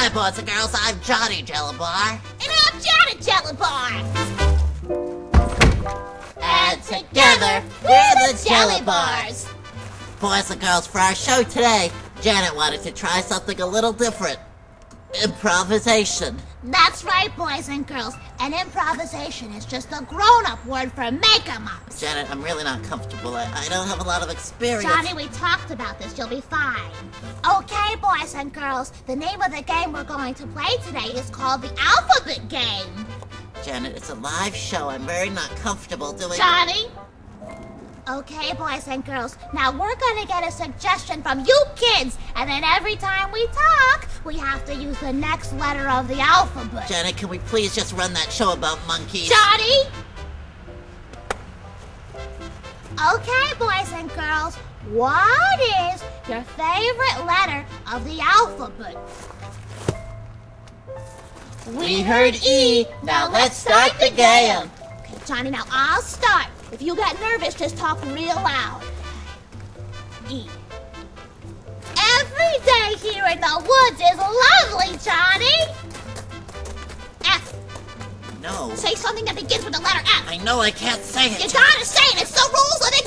Hi, boys and girls. I'm Johnny Jellybar. And I'm Janet Jellybar. And together, we're the Jellybars. Boys and girls, for our show today, Janet wanted to try something a little different. Improvisation. That's right, boys and girls. And improvisation is just a grown-up word for make 'em ups. Janet, I'm really not comfortable. I, I don't have a lot of experience. Johnny, we talked about this. You'll be fine. Okay, boys and girls. The name of the game we're going to play today is called the Alphabet Game. Janet, it's a live show. I'm very not comfortable doing Johnny? Okay, boys and girls. Now we're gonna get a suggestion from you kids, and then every time we talk, we have to use the next letter of the alphabet. Janet, can we please just run that show about monkeys? Johnny? Okay, boys and girls. What is your favorite letter of the alphabet? We heard E. Now let's start the game. Okay, Johnny, now I'll start. If you get nervous, just talk real loud. E. Every day here in the woods is lovely, Johnny. F. No. Say something that begins with the letter F. I know I can't say it. You gotta say it. It's the rules of the